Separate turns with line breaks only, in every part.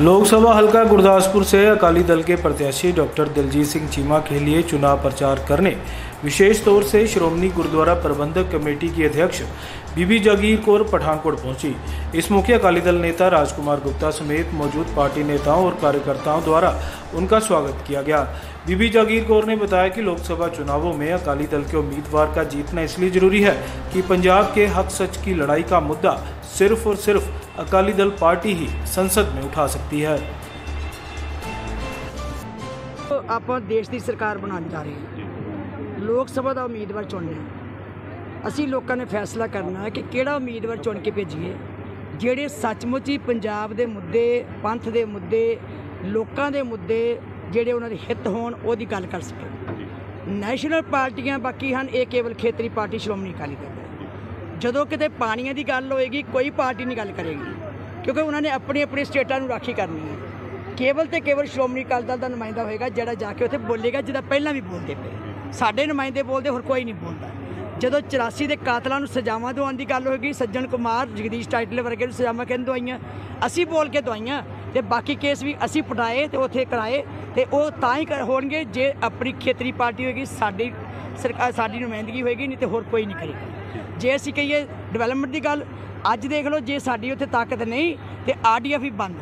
लोकसभा हल्का गुरदासपुर से अकाली दल के प्रत्याशी डॉक्टर दिलजीत सिंह चीमा के लिए चुनाव प्रचार करने विशेष तौर से श्रोमणी गुरुद्वारा प्रबंधक कमेटी की अध्यक्ष बीबी जागीर कौर पठानकोट पहुँची। इस मौके अकाली दल नेता राजकुमार गुप्ता समेत मौजूद पार्टी नेताओं और कार्यकर्ताओं द्वारा उनका स्वागत किया गया। बीबी जागीर कौर ने बताया कि लोकसभा चुनावों में अकाली दल के उम्मीदवार का जीतना इसलिए ज़रूरी है कि पंजाब के हक सच की लड़ाई का मुद्दा सिर्फ़ और सिर्फ़ अकाली दल पार्टी ही संसद में उठा सकती है।
तो आप देश की सरकार बनाने जा रहे हैं। ਲੋਕ ਸਭਾ ਦਾ ਉਮੀਦਵਾਰ ਚੁਣਨਾ ਅਸੀਂ ਲੋਕਾਂ ਨੇ ਫੈਸਲਾ ਕਰਨਾ ਹੈ ਕਿ ਕਿਹੜਾ ਉਮੀਦਵਾਰ ਚੁਣ ਕੇ ਭੇਜੀਏ। ਜਿਹੜੇ ਸੱਚਮੁੱਚ ਹੀ ਪੰਜਾਬ ਦੇ ਮੁੱਦੇ, ਪੰਥ ਦੇ ਮੁੱਦੇ, ਲੋਕਾਂ ਦੇ ਮੁੱਦੇ ਜਿਹੜੇ ਉਹਨਾਂ ਦੇ ਹਿੱਤ ਹੋਣ, ਉਹਦੀ ਗੱਲ ਕਰ ਸਕੇ ਨੈਸ਼ਨਲ ਪਾਰਟੀਆਂ ਬਾਕੀ ਹਨ, ਇਹ ਕੇਵਲ ਖੇਤਰੀ ਪਾਰਟੀ ਸ਼੍ਰੋਮਣੀ ਅਕਾਲੀ ਦਲ ਜਦੋਂ ਕਿਤੇ ਪਾਣੀਆਂ ਦੀ ਗੱਲ ਹੋਏਗੀ, ਕੋਈ ਪਾਰਟੀ ਨਹੀਂ ਗੱਲ ਕਰੇਗੀ। ਕਿਉਂਕਿ ਉਹਨਾਂ ਨੇ ਆਪਣੀ ਆਪਣੀ ਸਟੇਟਾਂ ਨੂੰ ਰਾਖੀ ਕਰਨੀ ਹੈ। ਕੇਵਲ ਤੇ ਕੇਵਲ ਸ਼੍ਰੋਮਣੀ ਅਕਾਲੀ ਦਲ ਦਾ ਨੁਮਾਇੰਦਾ ਹੋਏਗਾ, ਜਿਹੜਾ ਜਾ ਕੇ ਉੱਥੇ ਬੋਲੇਗਾ, ਜਿਹਦਾ ਪਹਿਲਾਂ ਵੀ ਬੋਲਦੇ ਪਏ। ਸਾਡੇ ਨੁਮਾਇੰਦੇ ਬੋਲਦੇ, ਹੋਰ ਕੋਈ ਨਹੀਂ ਬੋਲਦਾ। ਜਦੋਂ 84 ਦੇ ਕਾਤਲਾਂ ਨੂੰ ਸਜ਼ਾਵਾਂ ਦਵਾਉਣ ਦੀ ਗੱਲ ਹੋਏਗੀ, ਸੱਜਣ ਕੁਮਾਰ, ਜਗਦੀਸ਼ ਟਾਈਟਲ ਵਰਗੇ ਨੂੰ ਸਜ਼ਾਵਾਂ ਕਿਹਨ ਦਵਾਈਆਂ? ਅਸੀਂ ਬੋਲ ਕੇ ਦਵਾਈਆਂ, ਤੇ ਬਾਕੀ ਕੇਸ ਵੀ ਅਸੀਂ ਪਟਾਏ ਤੇ ਉੱਥੇ ਕਰਾਏ, ਤੇ ਉਹ ਤਾਂ ਹੀ ਹੋਣਗੇ ਜੇ ਆਪਣੀ ਖੇਤਰੀ ਪਾਰਟੀ ਹੋਏਗੀ, ਸਾਡੀ ਸਰਕਾਰ ਸਾਡੀ ਨੁਮਾਇੰਦਗੀ ਹੋਏਗੀ, ਨਹੀਂ ਤੇ ਹੋਰ ਕੋਈ ਨਹੀਂ ਕਰੇਗਾ। ਜੇ ਅਸੀਂ ਕਹੀਏ ਡਿਵੈਲਪਮੈਂਟ ਦੀ ਗੱਲ, ਅੱਜ ਦੇਖ ਲਓ ਜੇ ਸਾਡੀ ਉੱਥੇ ਤਾਕਤ ਨਹੀਂ, ਤੇ ਆਰਡੀਐਫ ਹੀ ਬੰਦ।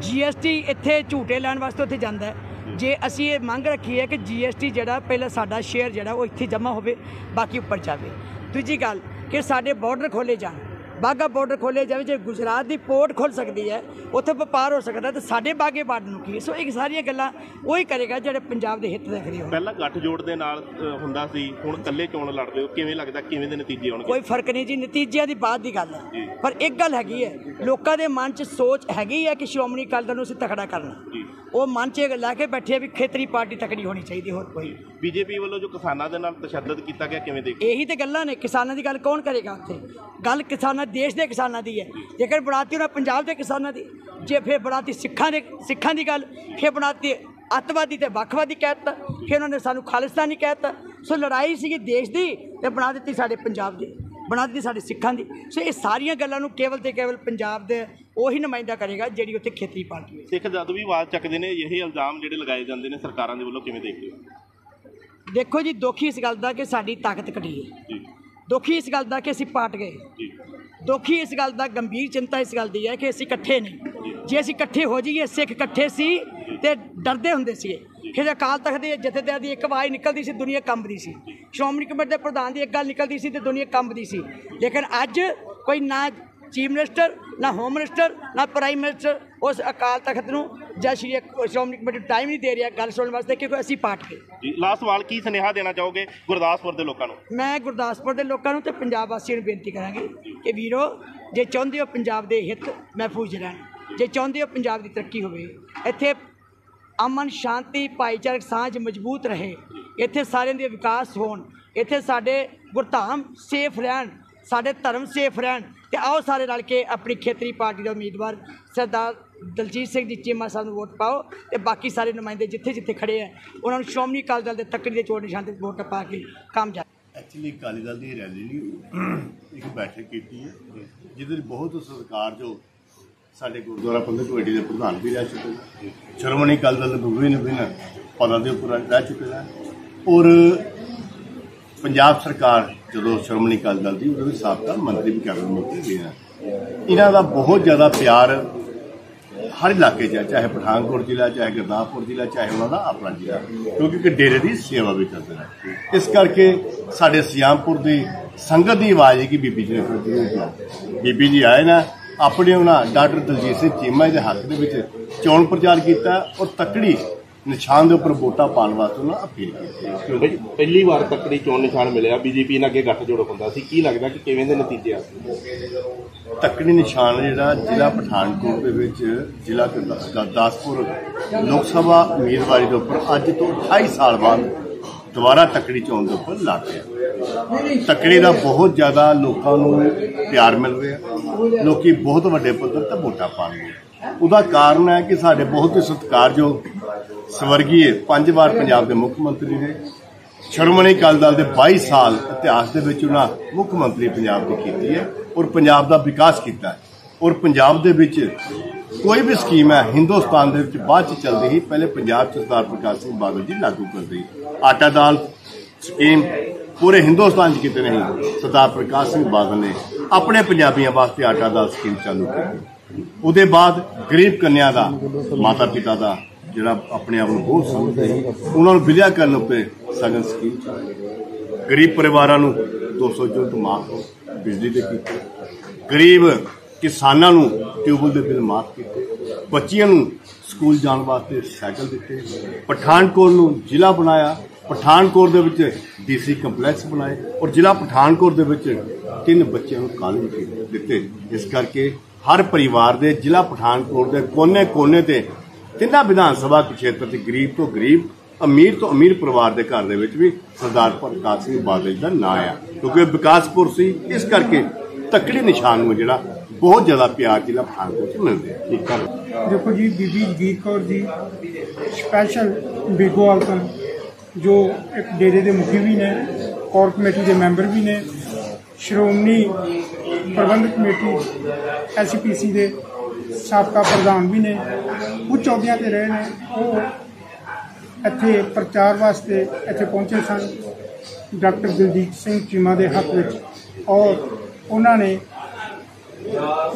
ਜੀਐਸਟੀ ਇੱਥੇ ਝੂਟੇ ਲੈਣ ਵਾਸਤੇ ਉੱਥੇ ਜਾਂਦਾ ਹੈ। ਜੇ ਅਸੀਂ ਇਹ ਮੰਗ ਰੱਖੀ ਹੈ ਕਿ ਜੀਐਸਟੀ ਜਿਹੜਾ ਪਹਿਲਾਂ ਸਾਡਾ ਸ਼ੇਅਰ ਜਿਹੜਾ ਉਹ ਇੱਥੇ ਜਮ੍ਹਾਂ ਹੋਵੇ ਬਾਕੀ ਉੱਪਰ ਜਾਵੇ। ਦੂਜੀ ਗੱਲ ਕਿ ਸਾਡੇ ਬਾਰਡਰ ਖੋਲੇ ਜਾਣ। ਬਾਗਾ ਬਾਰਡਰ ਖੋਲੇ ਜਾਵੇ ਜੇ ਗੁਜਰਾਤ ਦੀ ਪੋਰਟ ਖੁੱਲ ਸਕਦੀ ਹੈ ਉੱਥੇ ਵਪਾਰ ਹੋ ਸਕਦਾ ਤੇ ਸਾਡੇ ਬਾਗੇ ਬਾਰਡਰ ਨੂੰ ਕੀ? ਹੈ? ਸੋ ਇਹ ਸਾਰੀਆਂ ਗੱਲਾਂ ਉਹੀ ਕਰੇਗਾ ਜਿਹੜੇ ਪੰਜਾਬ ਦੇ ਹਿੱਤ ਦੇਖ ਰਹੇ ਹੋਣ।
ਪਹਿਲਾਂ ਗੱਠਜੋੜ ਦੇ ਨਾਲ ਹੁੰਦਾ ਸੀ ਹੁਣ ਇਕੱਲੇ ਚੋਣ ਲੜਦੇ ਹੋ? ਕਿਵੇਂ ਲੱਗਦਾ ਕਿਵੇਂ ਦੇ ਨਤੀਜੇ ਆਉਣਗੇ?
ਕੋਈ ਫ਼ਰਕ ਨਹੀਂ ਜੀ ਨਤੀਜਿਆਂ ਦੀ ਬਾਤ ਦੀ ਗੱਲ। ਹੈ। ਪਰ ਇੱਕ ਗੱਲ ਹੈਗੀ ਹੈ ਲੋਕਾਂ ਦੇ ਮਨ 'ਚ ਸੋਚ ਹੈਗੀ ਹੈ ਕਿ ਸ਼੍ਰੋਮਣੀ ਅਕਾਲੀ ਦਲ ਨੂੰ ਅਸੀਂ ਤਕੜਾ ਕਰਨਾ। ਉਹ ਮਨ 'ਚ ਇਹ ਲੈ ਕੇ ਬੈਠੇ ਵੀ ਖੇਤਰੀ ਪਾਰਟੀ ਤਕੜੀ ਹੋਣੀ ਚਾਹੀਦੀ ਹੋਰ ਕੋਈ।
ਬੀਜੇਪੀ ਵੱਲੋਂ ਜੋ ਕਿਸਾਨਾਂ ਦੇ ਨਾਲ ਤਸ਼ੱਦਦ ਕੀਤਾ ਗਿਆ ਕਿਵੇਂ ਦੇਖਦੇ
ਇਹੀ ਤੇ ਗੱਲਾਂ ਨੇ ਕਿਸਾਨਾਂ ਦੀ ਗੱਲ ਕੌਣ ਕਰੇਗਾ ਉੱਥੇ? ਗੱਲ ਕਿਸਾਨਾਂ ਦੇਸ਼ ਦੇ ਕਿਸਾਨਾਂ ਦੀ ਹੈ। ਜੇਕਰ ਬਣਾਤੀ ਉਹਨਾਂ ਪੰਜਾਬ ਦੇ ਕਿਸਾਨਾਂ ਦੀ ਜੇ ਫਿਰ ਬਣਾਤੀ ਸਿੱਖਾਂ ਦੇ ਸਿੱਖਾਂ ਦੀ ਗੱਲ ਫਿਰ ਬਣਾਤੀ ਅੱਤਵਾਦੀ ਤੇ ਵੱਖਵਾਦੀ ਕਹਿਤਾ ਫਿਰ ਉਹਨਾਂ ਨੇ ਸਾਨੂੰ ਖਾਲਿਸਤਾਨੀ ਕਹਿਤਾ ਸੋ ਲੜਾਈ ਸੀਗੀ ਦੇਸ਼ ਦੀ ਤੇ ਬਣਾ ਦਿੱਤੀ ਸਾਡੇ ਪੰਜਾਬ ਦੀ ਬਣਾ ਦਿੱਤੀ ਸਾਡੇ ਸਿੱਖਾਂ ਦੀ। ਸੋ ਇਹ ਸਾਰੀਆਂ ਗੱਲਾਂ ਨੂੰ ਕੇਵਲ ਤੇ ਕੇਵਲ ਪੰਜਾਬ ਦੇ ਉਹੀ ਨੁਮਾਇੰਦਾ ਕਰੇਗਾ ਜਿਹੜੀ ਉੱਥੇ ਖੇਤਰੀ ਪਾਰਟੀ ਹੈ
ਸਿੱਖ ਜਦ ਵੀ ਆਵਾਜ਼ ਚੱਕਦੇ ਨੇ ਇਹ ਇਲਜ਼ਾਮ ਜਿਹੜੇ ਲਗਾਏ ਜਾਂਦੇ ਨੇ ਸਰਕਾਰਾਂ ਦੇ ਵੱਲੋਂ ਕਿਵੇਂ ਦੇਖਦੇ ਹੋ?
ਦੇਖੋ ਜੀ ਦੁਖੀ ਇਸ ਗੱਲ ਦਾ ਕਿ ਸਾਡੀ ਤਾਕਤ ਘਟੀ ਹੈ।
ਜੀ।
ਦੁਖੀ ਇਸ ਗੱਲ ਦਾ ਕਿ ਅਸੀਂ ਪਾਟ ਗਏ।
ਜੀ।
ਦੁਖੀ ਇਸ ਗੱਲ ਦਾ ਗੰਭੀਰ ਚਿੰਤਾ ਇਸ ਗੱਲ ਦੀ ਹੈ ਕਿ ਅਸੀਂ ਇਕੱਠੇ ਨਹੀਂ ਜੇ। ਅਸੀਂ ਇਕੱਠੇ ਹੋ ਜਾਈਏ ਸਿੱਖ ਇਕੱਠੇ ਸੀ ਤੇ ਡਰਦੇ ਹੁੰਦੇ ਸੀ ਫਿਰ ਅਕਾਲ ਤਖਤ ਦੇ ਜਥੇਦਾਰ ਦੀ ਇੱਕ ਆਵਾਜ਼ ਨਿਕਲਦੀ ਸੀ ਦੁਨੀਆ ਕੰਬਦੀ ਸੀ। ਸ਼੍ਰੋਮਣੀ ਕਮੇਟੀ ਦੇ ਪ੍ਰਧਾਨ ਦੀ ਇੱਕ ਗੱਲ ਨਿਕਲਦੀ ਸੀ ਤੇ ਦੁਨੀਆ ਕੰਬਦੀ ਸੀ। ਲੇਕਿਨ ਅੱਜ ਕੋਈ ਨਾ ਚੀਫ ਮਿਨਿਸਟਰ ਨਾ ਹੋਮ ਮਿਨਿਸਟਰ ਨਾ ਪ੍ਰਾਈਮ ਮਿਨਿਸਟਰ। ਉਸ ਅਕਾਲ ਤਖਤ ਨੂੰ ਜਾਂ ਸ਼੍ਰੀ ਸ਼੍ਰੋਮਣੀ ਕਮੇਟੀ ਟਾਈਮ ਨਹੀਂ ਦੇ ਰਿਹਾ ਗੱਲ ਸੁਣਨ ਵਾਸਤੇ ਕਿਉਂਕਿ ਅਸੀਂ ਪਾਟ ਗਏ
ਲਾਸਟ ਸਵਾਲ ਕੀ ਸੁਨੇਹਾ ਦੇਣਾ ਚਾਹੋਗੇ ਗੁਰਦਾਸਪੁਰ ਦੇ ਲੋਕਾਂ ਨੂੰ?
ਮੈਂ ਗੁਰਦਾਸਪੁਰ ਦੇ ਲੋਕਾਂ ਨੂੰ ਤੇ ਪੰਜਾਬ ਵਾਸੀਆਂ ਨੂੰ ਬੇਨਤੀ ਕਰਾਂਗੀ ਕਿ ਵੀਰੋ ਜੇ ਚਾਹੁੰਦੇ ਹੋ ਪੰਜਾਬ ਦੇ ਹਿੱਤ ਮਹਿਫੂਜ਼ ਰਹਿਣ। ਜੇ ਚਾਹੁੰਦੇ ਹੋ ਪੰਜਾਬ ਦੀ ਤਰੱਕੀ ਹੋਵੇ ਇੱਥੇ ਅਮਨ ਸ਼ਾਂਤੀ ਭਾਈਚਾਰਕ ਸਾਂਝ ਮਜ਼ਬੂਤ ਰਹੇ ਇੱਥੇ ਸਾਰਿਆਂ ਦੇ ਵਿਕਾਸ ਹੋਣ ਇੱਥੇ ਸਾਡੇ ਗੁਰਧਾਮ ਸੇਫ ਰਹਿਣ। ਸਾਡੇ ਧਰਮ ਸੇਫ ਰਹਿਣ ਤੇ ਆਓ ਸਾਰੇ ਰਲ ਕੇ ਆਪਣੀ ਖੇਤਰੀ ਪਾਰਟੀ ਦਾ ਉਮੀਦਵਾਰ ਸਰਦਾਰ ਦਲਜੀਤ ਸਿੰਘ ਜੀ ਚੀਮਾ ਸਾਹਿਬ ਨੂੰ ਵੋਟ ਪਾਓ ਤੇ ਬਾਕੀ ਸਾਰੇ ਨੁਮਾਇੰਦੇ ਜਿੱਥੇ ਜਿੱਥੇ ਖੜੇ ਆ, ਉਹਨਾਂ ਨੂੰ ਸ਼੍ਰੋਮਣੀ ਅਕਾਲੀ ਦਲ ਦੇ ਤੱਕੜੀ ਦੇ ਚੋਣ ਨਿਸ਼ਾਨ ਤੇ ਵੋਟ ਪਾ ਕੇ ਕਾਮਯਾਬ।
ਐਕਚੁਅਲੀ ਅਕਾਲੀ ਦਲ ਦੀ ਰੈਲੀ ਲਈ ਇੱਕ ਬੈਠਕ ਕੀਤੀ ਹੈ, ਜਿਹਦੇ ਵਿੱਚ ਬਹੁਤ ਸਤਿਕਾਰ ਜੋ ਸਾਡੇ ਗੁਰਦੁਆਰਾ ਪ੍ਰਬੰਧਕ ਕਮੇਟੀ ਦੇ ਪ੍ਰਧਾਨ ਵੀ ਰਹਿ ਚੁੱਕੇ ਨੇ। ਸ਼੍ਰੋਮਣੀ ਅਕਾਲੀ ਦਲ ਦੇ ਵਿਭਿੰਨ ਵਿਭਿੰਨ ਪਦਾਂ ਦੇ ਉੱਪਰ ਰਹਿ ਚੁੱਕੇ ਨੇ। ਔਰ ਪੰਜਾਬ ਸਰਕਾਰ ਜਦੋਂ ਸ਼੍ਰੋਮਣੀ ਅਕਾਲੀ ਦਲ ਦੀ, ਉਦੋਂ ਵਿੱਚ ਸਾਬਕਾ ਮੰਤਰੀ ਵੀ ਕੈਬਨਿਟ ਮੰਤਰੀ ਵੀ ਨੇ ਇਹਨਾਂ ਦਾ ਬਹੁਤ ਜ਼ਿਆਦਾ ਪਿਆਰ ਹਰ ਇਲਾਕੇ 'ਚ ਹੈ, ਚਾਹੇ ਪਠਾਨਕੋਟ ਜ਼ਿਲ੍ਹਾ, ਚਾਹੇ ਗੁਰਦਾਸਪੁਰ ਜ਼ਿਲ੍ਹਾ, ਚਾਹੇ ਉਹਨਾਂ ਦਾ ਆਪਣਾ ਜ਼ਿਲ੍ਹਾ, ਕਿਉਂਕਿ ਕਿ ਡੇਰੇ ਦੀ ਸੇਵਾ ਵੀ ਕਰਦੇ ਨੇ। ਇਸ ਕਰਕੇ ਸਾਡੇ ਸਿਆਮਪੁਰ ਦੀ ਸੰਗਤ ਦੀ ਆਵਾਜ਼ ਹੈ ਕਿ ਬੀਬੀ ਜੀ ਨੇ ਫਿਰ ਬੀਬੀ ਜੀ ਆਏ ਨਾ, ਆਪਣੇ ਉਹਨਾਂ ਡਾਕਟਰ ਦਲਜੀਤ ਸਿੰਘ ਚੀਮਾ ਦੇ ਹੱਕ ਦੇ ਵਿੱਚ ਚੋਣ ਪ੍ਰਚਾਰ ਕੀਤਾ ਔਰ ਤਕੜੀ ਨਿਸ਼ਾਨ ਦੇ ਉੱਪਰ ਵੋਟਾਂ ਪਾਉਣ ਵਾਸਤੇ ਉਹਨਾਂ ਅਪੀਲ ਕੀਤੀ
ਬਈ ਪਹਿਲੀ ਵਾਰ ਤੱਕੜੀ ਚੋਣ ਨਿਸ਼ਾਨ ਮਿਲਿਆ। ਬੀਜੇਪੀ ਨਾਲ ਅੱਗੇ ਗੱਠਜੋੜ ਹੁੰਦਾ ਸੀ। ਕੀ ਲੱਗਦਾ ਕਿ ਕਿਵੇਂ ਦੇ ਨਤੀਜੇ ਆ
ਤੱਕੜੀ ਨਿਸ਼ਾਨ ਜਿਹੜਾ ਜ਼ਿਲ੍ਹਾ ਪਠਾਨਕੋਟ ਦੇ ਵਿੱਚ ਜ਼ਿਲ੍ਹਾ ਗੁਰਦਾ- ਗੁਰਦਾਸਪੁਰ ਲੋਕ ਸਭਾ ਉਮੀਦਵਾਰੀ ਦੇ ਉੱਪਰ ਅੱਜ ਤੋਂ 28 ਸਾਲ ਬਾਅਦ ਦੁਬਾਰਾ ਤੱਕੜੀ ਚੋਣ ਦੇ ਉੱਪਰ ਲੜ ਰਿਹਾ ਤੱਕੜੀ ਦਾ ਬਹੁਤ ਜ਼ਿਆਦਾ ਲੋਕਾਂ ਨੂੰ ਪਿਆਰ ਮਿਲ ਰਿਹਾ। ਲੋਕੀ ਬਹੁਤ ਵੱਡੇ ਪੱਧਰ ਤੇ ਵੋਟਾਂ ਪਾਉਂਦੇ ਉਹਦਾ ਕਾਰਨ ਹੈ ਕਿ ਸਾਡੇ ਬਹੁਤ ਹੀ ਸਤਿਕਾਰਯੋਗ ਸਵਰਗੀਏ ਪੰਜ ਵਾਰ ਪੰਜਾਬ ਦੇ ਮੁੱਖ ਮੰਤਰੀ ਨੇ ਸ਼੍ਰੋਮਣੀ ਅਕਾਲੀ ਦਲ ਦੇ 22 ਸਾਲ ਇਤਿਹਾਸ ਦੇ ਵਿੱਚ ਉਹਨਾਂ ਮੁੱਖ ਮੰਤਰੀ ਪੰਜਾਬ ਦੀ ਕੀਤੀ ਹੈ ਔਰ ਪੰਜਾਬ ਦਾ ਵਿਕਾਸ ਕੀਤਾ ਹੈ। ਔਰ ਪੰਜਾਬ ਦੇ ਵਿੱਚ ਕੋਈ ਵੀ ਸਕੀਮ ਹੈ, ਹਿੰਦੁਸਤਾਨ ਦੇ ਵਿੱਚ ਬਾਅਦ ਚ ਚੱਲਦੀ ਸੀ। ਪਹਿਲੇ ਪੰਜਾਬ ਚ ਸਰਦਾਰ ਪ੍ਰਕਾਸ਼ ਸਿੰਘ ਬਾਦਲ ਜੀ ਲਾਗੂ ਕਰਦੇ ਆਟਾ ਦਾਲ ਸਕੀਮ ਪੂਰੇ ਹਿੰਦੁਸਤਾਨ 'ਚ ਕਿਤੇ ਨਹੀਂ। ਸਰਦਾਰ ਪ੍ਰਕਾਸ਼ ਸਿੰਘ ਬਾਦਲ ਨੇ ਆਪਣੇ ਪੰਜਾਬੀਆਂ ਵਾਸਤੇ ਆਟਾ ਦਾਲ ਸਕੀਮ ਚਾਲੂ ਕੀਤੀ। ਉਹਦੇ ਬਾਅਦ ਗਰੀਬ ਕੰਨਿਆ ਦਾ ਮਾਤਾ ਪਿਤਾ ਦਾ ਜਿਹੜਾ ਆਪਣੇ ਆਪ ਨੂੰ ਬਹੁਤ ਸਮਝਦੇ ਸੀ, ਉਹਨਾਂ ਨੂੰ ਵਿਦਿਆ ਕਰਨ ਉੱਤੇ ਸਗਨ ਸਕੀਮ ਚਲਾਈ ਗਰੀਬ ਪਰਿਵਾਰਾਂ ਨੂੰ 200 ਯੂਨਿਟ ਮਾਫ ਬਿਜਲੀ ਦੇ ਕੀਤੇ ਗਰੀਬ ਕਿਸਾਨਾਂ ਨੂੰ ਟਿਊਬਲ ਦੇ ਬਿੱਲ ਮਾਫ ਕੀਤੇ। ਬੱਚੀਆਂ ਨੂੰ ਸਕੂਲ ਜਾਣ ਵਾਸਤੇ ਸਾਈਕਲ ਦਿੱਤੇ। ਪਠਾਨਕੋਟ ਨੂੰ ਜ਼ਿਲ੍ਹਾ ਬਣਾਇਆ। ਪਠਾਨਕੋਟ ਦੇ ਵਿੱਚ ਡੀਸੀ ਕੰਪਲੈਕਸ ਬਣਾਏ ਔਰ ਜ਼ਿਲ੍ਹਾ ਪਠਾਨਕੋਟ ਦੇ ਵਿੱਚ ਤਿੰਨ ਬੱਚਿਆਂ ਨੂੰ ਕਾਲਜ ਦਿੱਤੇ। ਇਸ ਕਰਕੇ ਹਰ ਪਰਿਵਾਰ ਦੇ ਜ਼ਿਲ੍ਹਾ ਪਠਾਨਕੋਟ ਦੇ ਕੋਨੇ-ਕੋਨੇ ਤੇ ਤਿੰਨਾਂ ਵਿਧਾਨ ਸਭਾ ਖੇਤਰ ਦੇ ਗਰੀਬ ਤੋਂ ਗਰੀਬ, ਅਮੀਰ ਤੋਂ ਅਮੀਰ ਪਰਿਵਾਰ ਦੇ ਘਰ ਦੇ ਵਿੱਚ ਵੀ ਸਰਦਾਰ ਪ੍ਰਕਾਸ਼ ਸਿੰਘ ਬਾਦਲ ਦਾ ਨਾਂ ਆ। ਕਿਉਂਕਿ ਇਹ ਵਿਕਾਸਪੁਰ ਸੀ, ਇਸ ਕਰਕੇ ਤਕੜੀ ਨਿਸ਼ਾਨ ਨੂੰ ਜਿਹੜਾ ਬਹੁਤ ਜ਼ਿਆਦਾ ਪਿਆਰ ਜ਼ਿਲ੍ਹਾ ਪਠਾਨਕੋਟ ਚ ਮਿਲਦੇ ਠੀਕ ਹੈ
ਦੇਖੋ ਜੀ, ਬੀਬੀ ਜਗੀਰ ਕੌਰ ਜੀ ਸਪੈਸ਼ਲ ਬੇਗੋਵਾਲ ਤੋਂ ਜੋ ਇੱਕ ਡੇਰੇ ਦੇ ਮੁਖੀ ਵੀ ਨੇ, ਕੋਰ ਕਮੇਟੀ ਦੇ ਮੈਂਬਰ ਵੀ ਨੇ, ਸ਼੍ਰੋਮਣੀ ਪ੍ਰਬੰਧਕ ਕਮੇਟੀ ਐਸਪੀਸੀ ਦੇ ਸਾਬਕਾ ਪ੍ਰਧਾਨ ਵੀ ਨੇ ਉੱਚ ਅਹੁਦਿਆਂ ਤੇ ਰਹੇ ਨੇ, ਉਹ ਇੱਥੇ ਪ੍ਰਚਾਰ ਵਾਸਤੇ ਇੱਥੇ ਪਹੁੰਚੇ ਸਨ। ਡਾਕਟਰ ਦਿਲਜੀਤ ਸਿੰਘ ਚੀਮਾ ਦੇ ਹੱਕ ਵਿੱਚ ਔਰ ਉਹਨਾਂ ਨੇ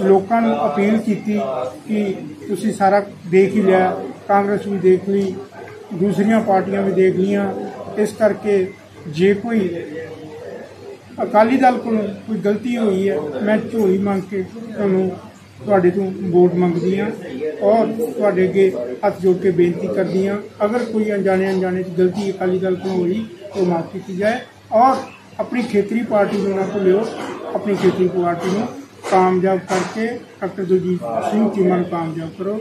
ਲੋਕਾਂ ਨੂੰ ਅਪੀਲ ਕੀਤੀ ਕਿ ਤੁਸੀਂ ਸਾਰਾ ਦੇਖ ਹੀ ਲਿਆ, ਕਾਂਗਰਸ ਵੀ ਦੇਖ ਲਈ, ਦੂਸਰੀਆਂ ਪਾਰਟੀਆਂ ਵੀ ਦੇਖ ਲੀਆਂ ਇਸ ਕਰਕੇ ਜੇ ਕੋਈ ਅਕਾਲੀ ਦਲ ਕੋਲੋਂ ਕੋਈ ਗਲਤੀ ਹੋਈ ਹੈ, ਮੈਂ ਝੋਲੀ ਮੰਗ ਕੇ ਤੁਹਾਨੂੰ ਤੁਹਾਡੇ ਤੋਂ ਵੋਟ ਮੰਗਦੀ ਹਾਂ ਔਰ ਤੁਹਾਡੇ ਅੱਗੇ ਹੱਥ ਜੋੜ ਕੇ ਬੇਨਤੀ ਕਰਦੀ ਹਾਂ ਅਗਰ ਕੋਈ ਅਣਜਾਣੇ ਅਣਜਾਣੇ ਚ ਗਲਤੀ, ਅਕਾਲੀ ਦਲ ਕੋਲੋਂ ਹੋਈ, ਉਹ ਮਾਫ ਕੀਤੀ ਜਾਏ ਔਰ ਆਪਣੀ ਖੇਤਰੀ ਪਾਰਟੀ ਨੂੰ ਨਾ ਭੁੱਲਿਓ, ਆਪਣੀ ਖੇਤਰੀ ਪਾਰਟੀ ਨੂੰ ਕਾਮਯਾਬ ਕਰਕੇ ਡਾਕਟਰ ਦਲਜੀਤ ਸਿੰਘ ਚੀਮਾ ਨੂੰ ਕਾਮਯਾਬ ਕਰੋ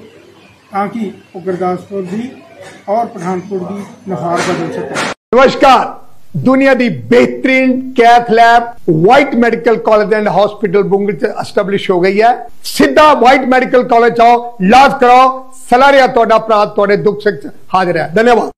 ਤਾਂ ਕਿ ਉਹ ਗੁਰਦਾਸਪੁਰ ਦੀ ਔਰ ਪਠਾਨਕੋਟ ਦੀ ਨੁਹਾਰ ਬਦਲ ਸਕੇ।
ਨਮਸਕਾਰ। ਦੁਨੀਆ ਦੀ ਬਿਹਤਰੀਨ cath lab white medical college and hospital Bungal ਚ ਐਸਟੈਬਲਿਸ਼ ਹੋ ਗਈ ਹੈ। ਸਿੱਧਾ ਵਾਈਟ ਮੈਡੀਕਲ ਕਾਲਜ ਆਓ ਇਲਾਜ ਕਰਾਓ ਸਲਾਰੀਆ ਤੁਹਾਡਾ ਪ੍ਰਾਤ ਤੁਹਾਡੇ ਦੁੱਖ ਸੁੱਖ 'ਚ ਹਾਜ਼ਰ ਹੈ। ਧੰਨਵਾਦ।